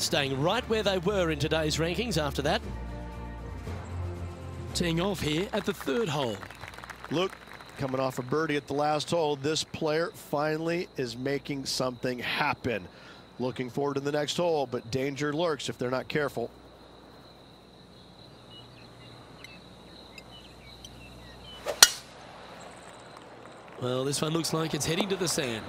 staying right where they were in today's rankings after that. Teeing off here at the third hole. Look, coming off a birdie at the last hole, this player finally is making something happen. Looking forward to the next hole, but danger lurks if they're not careful. Well, this one looks like it's heading to the sand.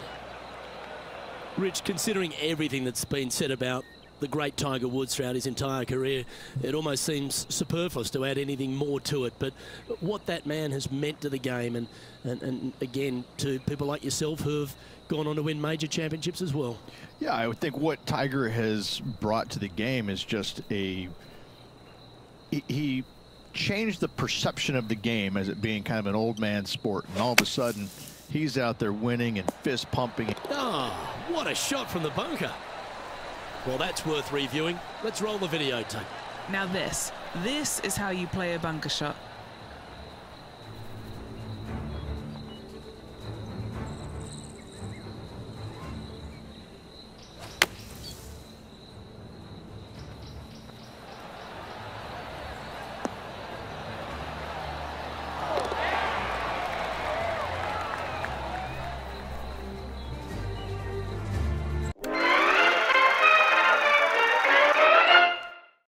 Rich, considering everything that's been said about the great Tiger Woods throughout his entire career, it almost seems superfluous to add anything more to it. But what that man has meant to the game, and, and, and again, to people like yourself who have gone on to win major championships as well. Yeah, I would think what Tiger has brought to the game is just a. He, he changed the perception of the game as it being kind of an old man sport, and all of a sudden, he's out there winning and fist pumping. Oh, what a shot from the bunker. Well, that's worth reviewing. Let's roll the videotape. Now this, this is how you play a bunker shot.